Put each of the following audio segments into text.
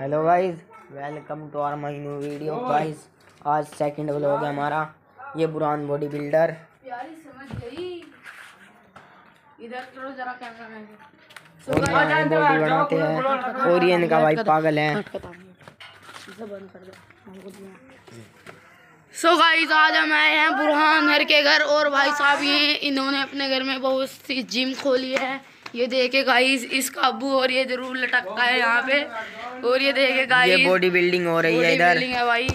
Hello guys welcome to our my new video guys आज second vlog है हमारा। ये बुरान बॉडी बिल्डर प्यारी समझ गई। इधर बॉडी बनाते हैं। और ये इनका भाई पागल है। सो गाइस आज हम आए हैं बुरहान हर के घर। और भाई साहब ये इन्होंने अपने घर में बहुत सी जिम खोली है। ये देखे गाइस इसका अब्बू और ये ज़रूर लटकता है यहाँ पे। और ये देखे गाइस ये बॉडी बिल्डिंग हो रही है इधर। है भाई।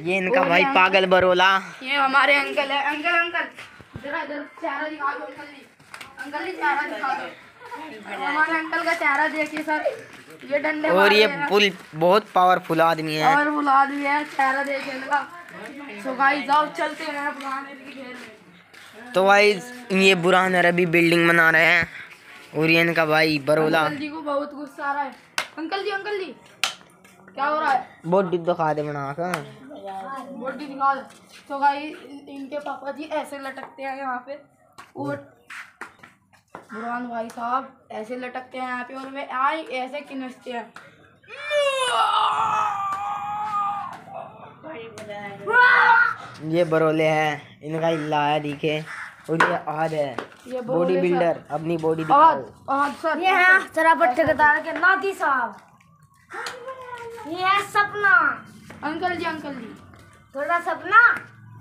ये इनका भाई पागल बरोला। ये हमारे अंकल है। Uncle uncle. जरा इधर चेहरा दिखा दो अंकल जी। अंकल जी चेहरा दिखा दो। हमारे अंकल का चेहरा देखिए सर। ये डंडे और ये पुल बहुत पावरफुल आदमी है। और बुला दिया चेहरा देखिए इनका। सो गाइस जाओ चलते हैं पुराने के घेर में। तो भाई ये बुरान है अभी बिल्डिंग बना रहे हैं। और ये इनका भाई बरोला। अंकल जी को बहुत गुस्सा आ रहा है। अंकल जी अंकल जी क्या हो रहा है? बॉडी दिखा दे बना कर बॉडी दिखा दो। तो गाइस इनके पापा जी ऐसे लटकते हैं यहाँ पे। और बुरहान भाई साहब ऐसे लटकते हैं यहाँ पे और वे आए ऐसे किनसते हैं। ये बरोले है इनका इल्ला है दिखे। और ये आज है बॉडी बिल्डर अपनी बॉडी सर। ये है ठेकेदार के नाती साहब। ये है सपना। Uncle ji uncle ji. थोड़ा सपना।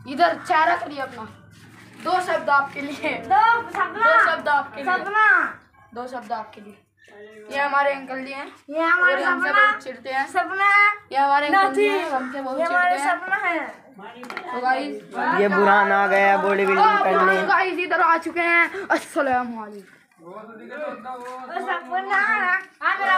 इधर चेहरा करिए अपना। दो शब्द आपके लिए। दो सपना। दो शब्द आपके लिए। सपना। दो शब्द आपके लिए। ये हमारे अंकल जी हैं। ये हमारे सपना। चिढ़ते हैं। सपना। ये हमारे हैं ये हमारे सपना है। तो गाइस ये बुरान आ गया बॉडी बिल्डिंग करने। गाइस इधर आ चुके हैं। अस्सलाम वालेकुम वो सपना है। हाँ मेरा